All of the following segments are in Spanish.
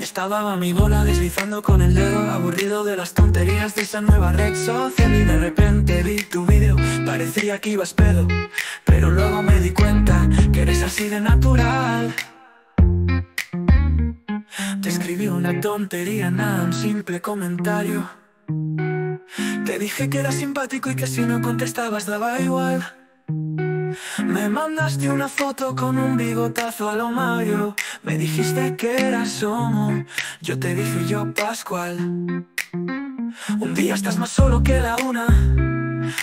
estaba mi bola deslizando con el dedo Aburrido de las tonterías de esa nueva red social. Y de repente vi tu vídeo, parecía que ibas pedo Pero luego me di cuenta que eres así de natural. Te escribí una tontería, nada, un simple comentario. Te dije que era simpático y que si no contestabas daba igual me mandaste una foto con un bigotazo a lo Mario. Me dijiste que eras homo. Yo te dije yo Pascual. Un día estás más solo que la una.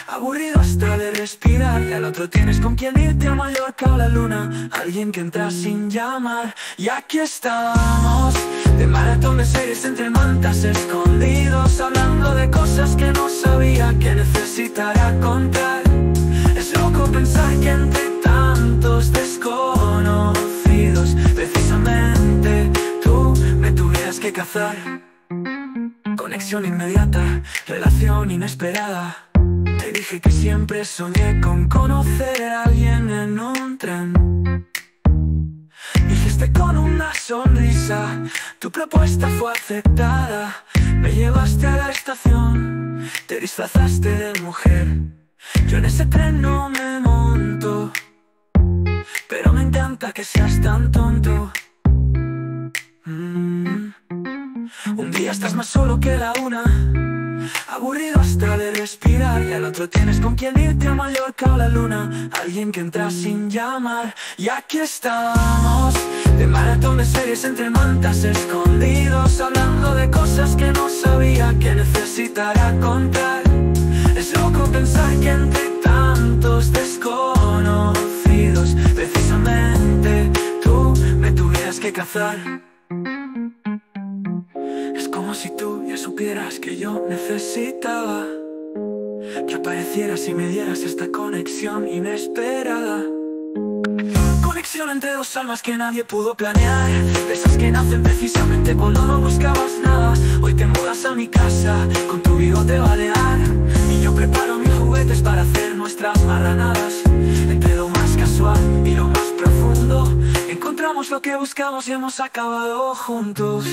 Aburrido hasta de respirar. Y al otro tienes con quien irte a Mallorca o la luna. Alguien que entra sin llamar. Y aquí estamos. De maratón de series entre mantas escondidos. Hablando de cosas que no sabía que necesitara contar Conexión inmediata, relación inesperada. Te dije que siempre soñé con conocer a alguien en un tren. Dijiste con una sonrisa, tu propuesta fue aceptada. Me llevaste a la estación, te disfrazaste de mujer. Yo en ese tren no me monto Pero me encanta que seas tan tonto día estás más solo que la una. Aburrido hasta de respirar Y al otro tienes con quien irte a Mallorca o la luna. Alguien que entra sin llamar. Y aquí estamos De maratón de series entre mantas escondidos Hablando de cosas que no sabía que necesitara contar. Es loco pensar que entre tantos desconocidos Precisamente tú me tuvieras que cazar como si tú ya supieras que yo necesitaba Que aparecieras y me dieras esta conexión inesperada. Conexión entre dos almas que nadie pudo planear. Esas que nacen precisamente cuando no buscabas nada. Hoy te mudas a mi casa con tu bigote balear. Y yo preparo mis juguetes para hacer nuestras marranadas. Entre lo más casual y lo más profundo Encontramos lo que buscamos y hemos acabado juntos